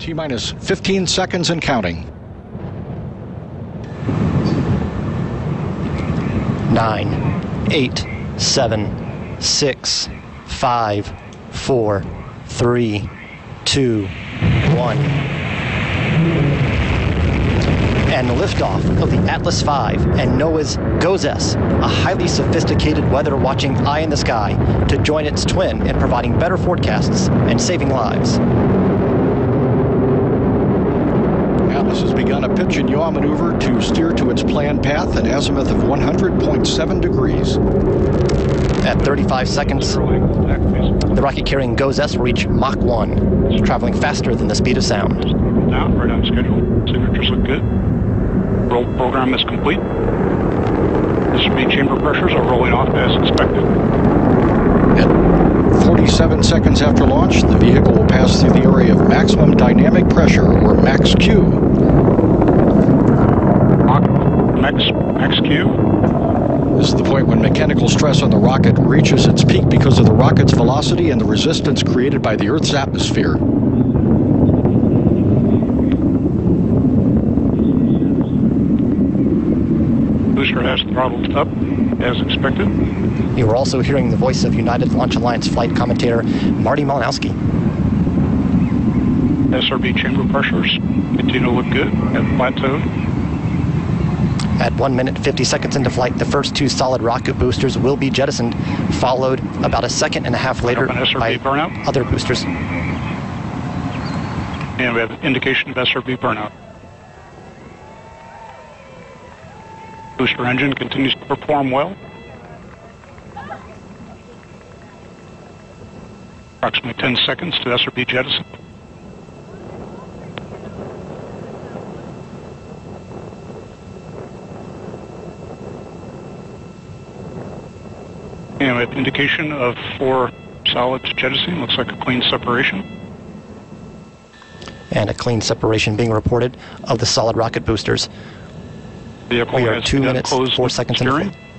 T minus 15 seconds and counting. Nine, eight, seven, six, five, four, three, two, one. And liftoff of the Atlas V and NOAA's GOES-S, a highly sophisticated weather watching eye in the sky, to join its twin in providing better forecasts and saving lives. Atlas has begun a pitch and yaw maneuver to steer to its planned path, an azimuth of 100.7 degrees. At 35 seconds, the rocket carrying GOES-S will reach Mach 1, traveling faster than the speed of sound. Down, right on schedule. Signatures look good. Roll program is complete. The speed chamber pressures are rolling off as expected. At 47 seconds after launch, the vehicle will pass through the area of maximum dynamic pressure, or max Q. Max, max Q. This is the point when mechanical stress on the rocket reaches its peak because of the rocket's velocity and the resistance created by the Earth's atmosphere. Booster has throttled up as expected. You are also hearing the voice of United Launch Alliance flight commentator Marty Malinowski. SRB chamber pressures continue to look good at plateaued. At 1 minute 50 seconds into flight, the first two solid rocket boosters will be jettisoned, followed about a second and a half later Up an SRB by burnout. other boosters. And we have indication of SRB burnout. Booster engine continues to perform well. Approximately 10 seconds to SRB jettison. And we have indication of four solids jettisoning. Looks like a clean separation. And a clean separation being reported of the solid rocket boosters. Vehicle We are two minutes, four seconds steering. flight.